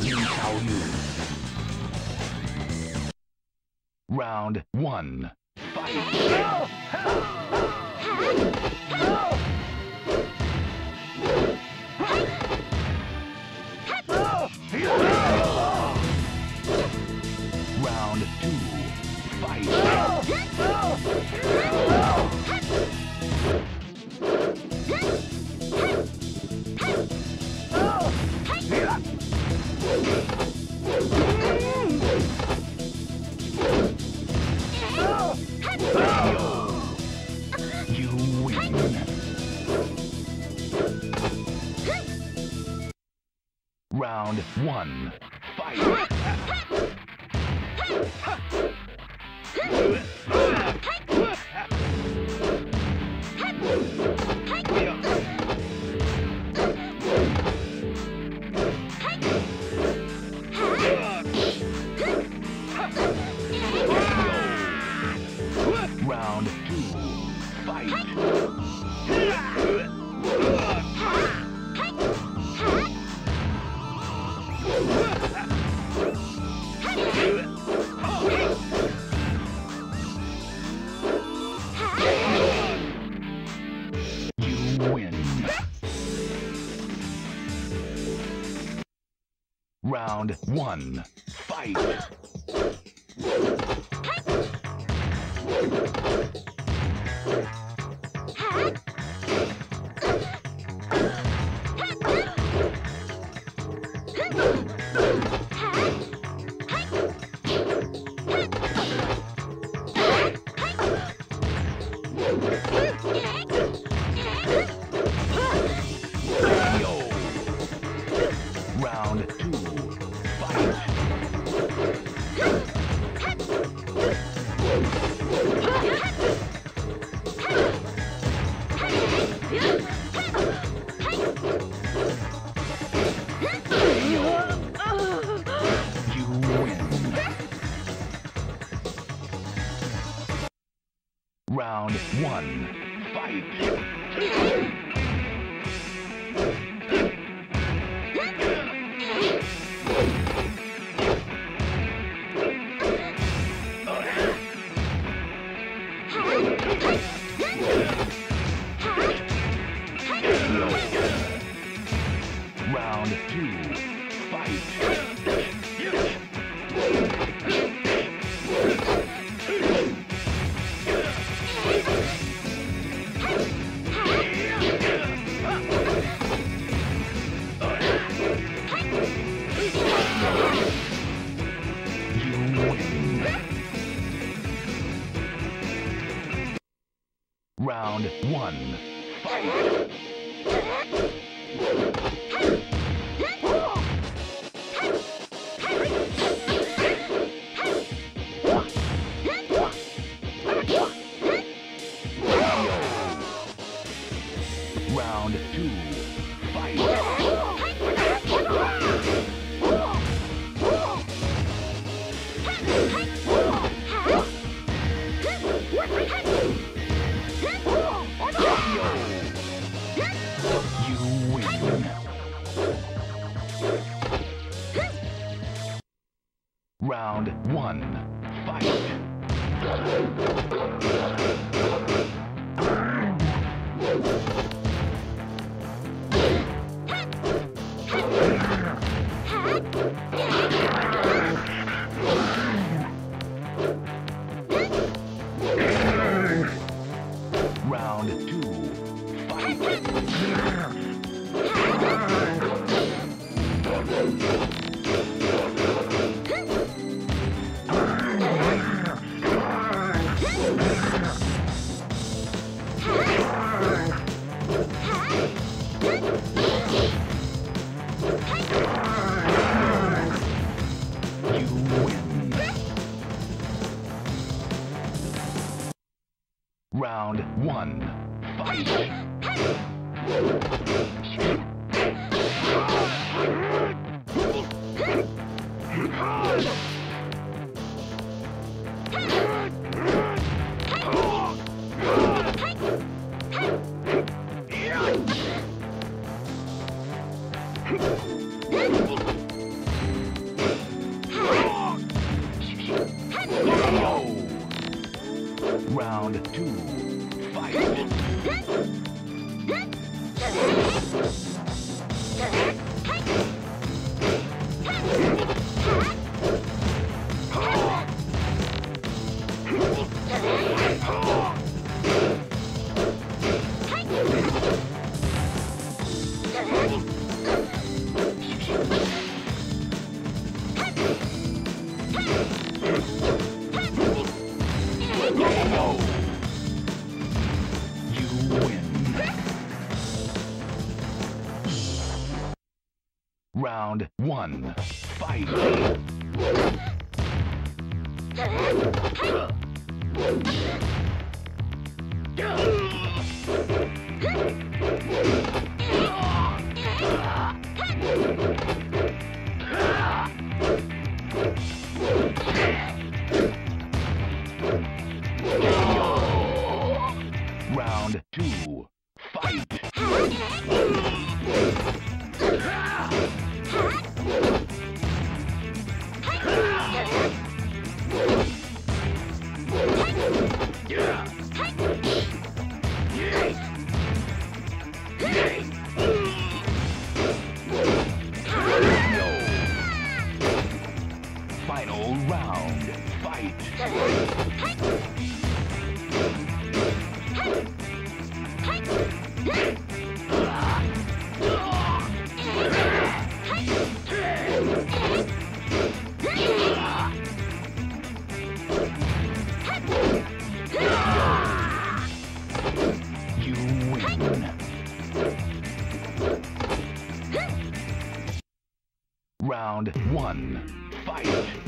Ling Xiaoyu. Round one. Fight! Round one. Fight! Round one. Fight! You Round one. Round two. Fight! Round 1. Round two. You win. Round one. Fight. Final round. Fight. You win. Round one. Fight.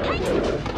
Hey!